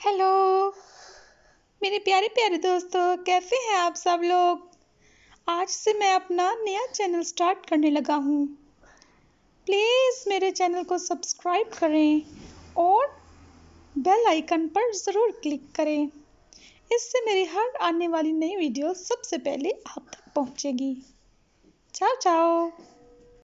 Hello. मेरे प्यारे प्यारे दोस्तों, कैसे हैं आप सब लोग? आज से मैं अपना नया चैनल स्टार्ट करने लगा हूँ। प्लीज़ मेरे चैनल को सब्सक्राइब करें और बेल आइकन पर ज़रूर क्लिक करें। इससे मेरी हर आने वाली नई वीडियो सबसे पहले आप तक पहुँचेगी। चाओ चाओ।